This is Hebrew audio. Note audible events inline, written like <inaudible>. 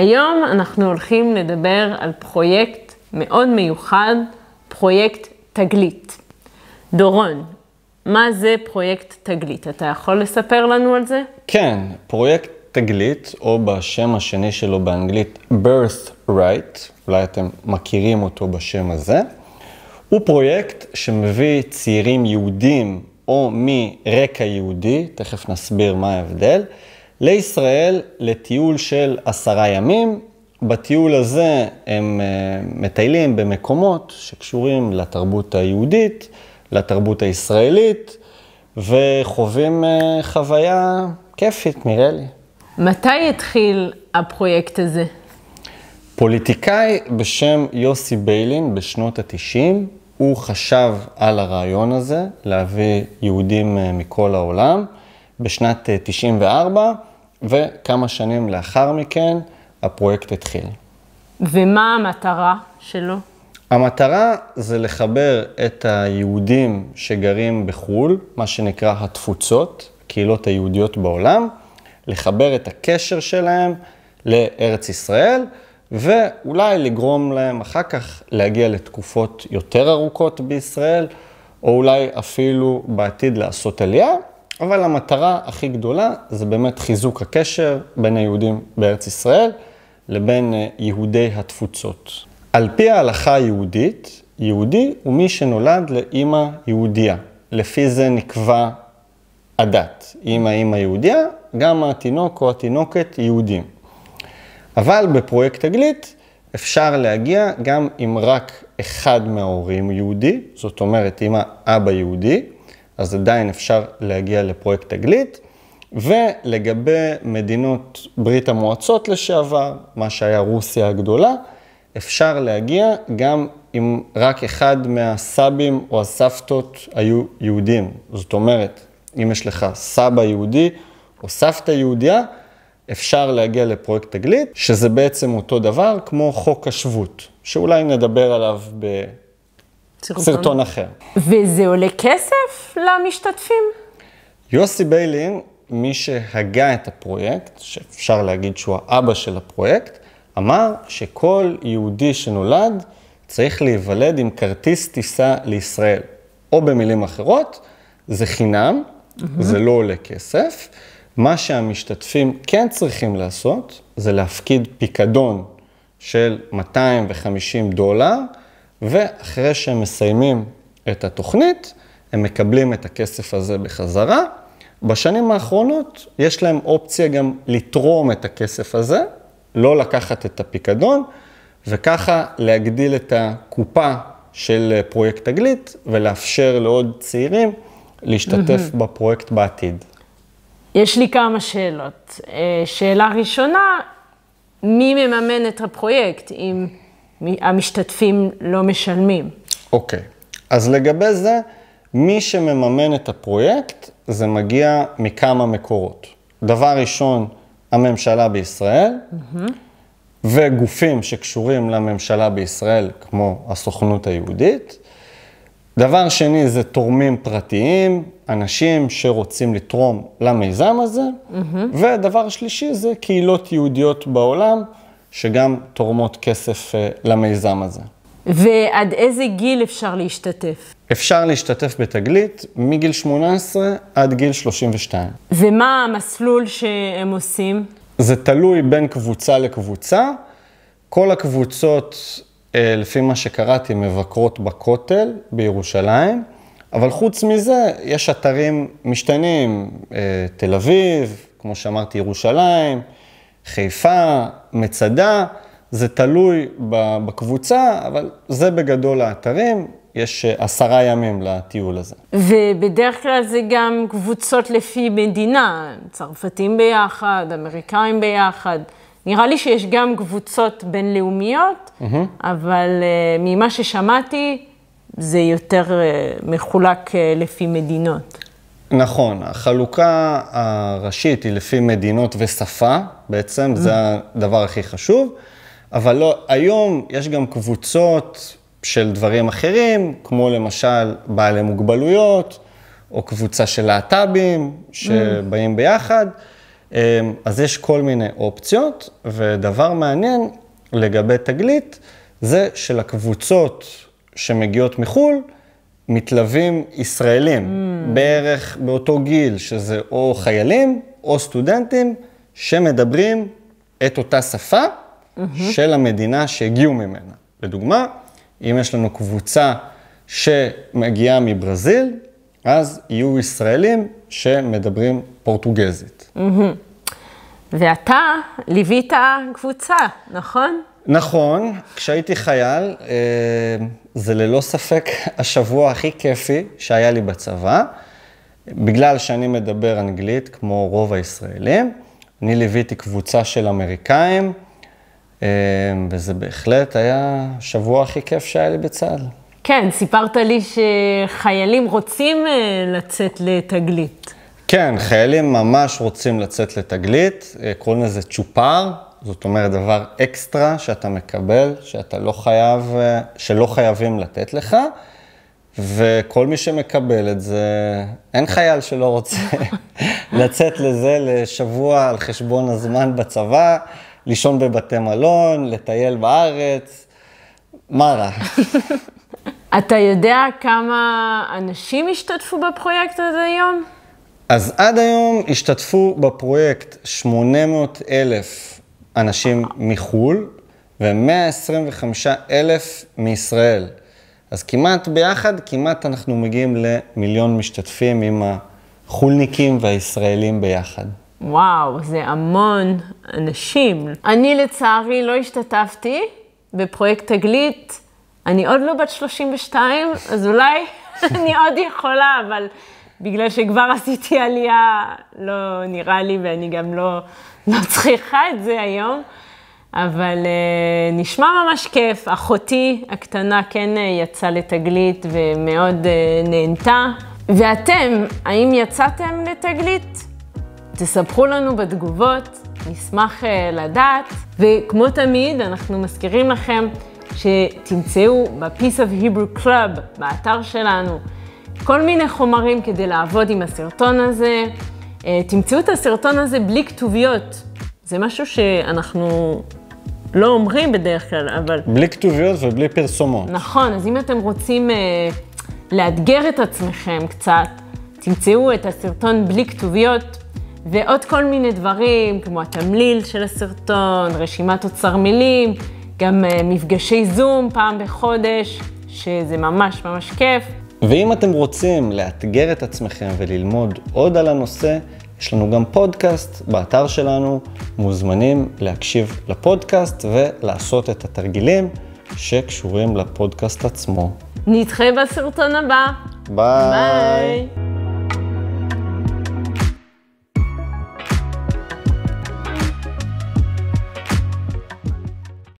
היום אנחנו הולכים לדבר על פרויקט מאוד מיוחד, פרויקט תגלית. דורון, מה זה פרויקט תגלית? אתה יכול לספר לנו על זה? כן, פרויקט תגלית, או בשם השני שלו באנגלית birthright, אולי אתם מכירים אותו בשם הזה, הוא פרויקט שמביא צעירים יהודים או מרקע יהודי, תכף נסביר מה ההבדל, לישראל לטיול של עשרה ימים. בטיול הזה הם אה, מטיילים במקומות שקשורים לתרבות היהודית, לתרבות הישראלית, וחווים אה, חוויה כיפית, נראה לי. מתי התחיל הפרויקט הזה? פוליטיקאי בשם יוסי ביילין בשנות ה-90, הוא חשב על הרעיון הזה להביא יהודים אה, מכל העולם בשנת 94, וכמה שנים לאחר מכן הפרויקט התחיל. ומה המטרה שלו? המטרה זה לחבר את היהודים שגרים בחו"ל, מה שנקרא התפוצות, קהילות היהודיות בעולם, לחבר את הקשר שלהם לארץ ישראל, ואולי לגרום להם אחר כך להגיע לתקופות יותר ארוכות בישראל, או אולי אפילו בעתיד לעשות עלייה, אבל המטרה הכי גדולה זה באמת חיזוק הקשר בין היהודים בארץ ישראל לבין אה, יהודי התפוצות. על פי ההלכה היהודית, יהודי הוא מי שנולד לאימא יהודייה. לפי זה נקבע הדת. אימא אימא יהודייה, גם התינוק או התינוקת יהודים. אבל בפרויקט תגלית אפשר להגיע גם אם רק אחד מההורים יהודי, זאת אומרת אם האבא יהודי, אז עדיין אפשר להגיע לפרויקט תגלית. ולגבי מדינות ברית המועצות לשעבר, מה שהיה רוסיה הגדולה, אפשר להגיע גם אם רק אחד מהסבים או הסבתות היו יהודים. זאת אומרת, אם יש לך סבא יהודי או סבתא יהודייה, אפשר להגיע לפרויקט תגלית, שזה בעצם אותו דבר כמו חוק השבות, שאולי נדבר עליו בסרטון אחר. וזה עולה כסף למשתתפים? יוסי ביילין, מי שהגה את הפרויקט, שאפשר להגיד שהוא האבא של הפרויקט, אמר שכל יהודי שנולד צריך להיוולד עם כרטיס טיסה לישראל. או במילים אחרות, זה חינם, mm-hmm. זה לא עולה כסף. מה שהמשתתפים כן צריכים לעשות, זה להפקיד פיקדון של 250 דולר, ואחרי שהם מסיימים את התוכנית, הם מקבלים את הכסף הזה בחזרה. בשנים האחרונות יש להם אופציה גם לתרום את הכסף הזה, לא לקחת את הפיקדון, וככה להגדיל את הקופה של פרויקט תגלית ולאפשר לעוד צעירים להשתתף mm-hmm. בפרויקט בעתיד. יש לי כמה שאלות. אה, שאלה ראשונה, מי מממן את הפרויקט אם המשתתפים לא משלמים? אוקיי, okay. אז לגבי זה, מי שמממן את הפרויקט, זה מגיע מכמה מקורות. דבר ראשון, הממשלה בישראל, mm-hmm. וגופים שקשורים לממשלה בישראל, כמו הסוכנות היהודית. דבר שני זה תורמים פרטיים, אנשים שרוצים לתרום למיזם הזה. Mm-hmm. ודבר שלישי זה קהילות יהודיות בעולם, שגם תורמות כסף אה, למיזם הזה. ועד איזה גיל אפשר להשתתף? אפשר להשתתף בתגלית מגיל 18 עד גיל 32. ומה המסלול שהם עושים? זה תלוי בין קבוצה לקבוצה. כל הקבוצות, אה, לפי מה שקראתי, מבקרות בכותל בירושלים, אבל חוץ מזה, יש אתרים משתנים, אה, תל אביב, כמו שאמרתי, ירושלים, חיפה, מצדה, זה תלוי בקבוצה, אבל זה בגדול האתרים. יש אה, עשרה ימים לטיול הזה. ובדרך כלל זה גם קבוצות לפי מדינה, צרפתים ביחד, אמריקאים ביחד. נראה לי שיש גם קבוצות בינלאומיות, mm-hmm. אבל uh, ממה ששמעתי, זה יותר uh, מחולק uh, לפי מדינות. נכון, החלוקה הראשית היא לפי מדינות ושפה, בעצם. זה הדבר הכי חשוב, אבל לא, היום יש גם קבוצות של דברים אחרים, כמו למשל בעלי מוגבלויות, או קבוצה של להט"בים שבאים ביחד, אז יש כל מיני אופציות, ודבר מעניין לגבי תגלית, זה שלקבוצות שמגיעות מחו"ל, מתלווים ישראלים, mm. בערך באותו גיל, שזה או חיילים או סטודנטים שמדברים את אותה שפה mm-hmm. של המדינה שהגיעו ממנה. לדוגמה, אם יש לנו קבוצה שמגיעה מברזיל, אז יהיו ישראלים שמדברים פורטוגזית. Mm-hmm. ואתה ליווית קבוצה, נכון? נכון, כשהייתי חייל, אה, זה ללא ספק השבוע הכי כיפי שהיה לי בצבא, בגלל שאני מדבר אנגלית כמו רוב הישראלים. אני ליוויתי קבוצה של אמריקאים, אה, וזה בהחלט היה השבוע הכי כיף שהיה לי בצה"ל. כן, סיפרת לי שחיילים רוצים אה, לצאת לתגלית. כן, חיילים ממש רוצים לצאת לתגלית, קוראים לזה צ'ופר, זאת אומרת, דבר אקסטרה שאתה מקבל, שאתה לא חייב, שלא חייבים לתת לך, וכל מי שמקבל את זה, אין חייל שלא רוצה <laughs> לצאת לזה לשבוע על חשבון הזמן בצבא, לישון בבתי מלון, לטייל בארץ, מה רע? <laughs> אתה יודע כמה אנשים השתתפו בפרויקט הזה היום? אז עד היום השתתפו בפרויקט 800 אלף אנשים מחו"ל ו-125 אלף מישראל. אז כמעט ביחד, כמעט אנחנו מגיעים למיליון משתתפים עם החולניקים והישראלים ביחד. וואו, זה המון אנשים. אני לצערי לא השתתפתי בפרויקט תגלית. אני עוד לא בת 32, אז אולי <laughs> אני עוד יכולה, אבל בגלל שכבר עשיתי עלייה, לא נראה לי, ואני גם לא, לא צריכה את זה היום. אבל uh, נשמע ממש כיף. אחותי הקטנה כן uh, יצאה לתגלית ומאוד uh, נהנתה. ואתם, האם יצאתם לתגלית? תספחו לנו בתגובות, נשמח uh, לדעת. וכמו תמיד, אנחנו מזכירים לכם שתמצאו ב-Piece of Hebrew Club, באתר שלנו, כל מיני חומרים כדי לעבוד עם הסרטון הזה. אה, תמצאו את הסרטון הזה בלי כתוביות. זה משהו שאנחנו לא אומרים בדרך כלל, אבל... בלי כתוביות ובלי פרסומות. נכון, אז אם אתם רוצים uh, לאתגר את עצמכם קצת, תמצאו את הסרטון בלי כתוביות, ועוד כל מיני דברים, כמו התמליל של הסרטון, רשימת אוצר מילים, גם uh, מפגשי זום פעם בחודש, שזה ממש ממש כיף. ואם אתם רוצים לאתגר את עצמכם וללמוד עוד על הנושא, יש לנו גם פודקאסט באתר שלנו, מוזמנים להקשיב לפודקאסט ולעשות את התרגילים שקשורים לפודקאסט עצמו. נדחה בסרטון הבא. ביי. ביי.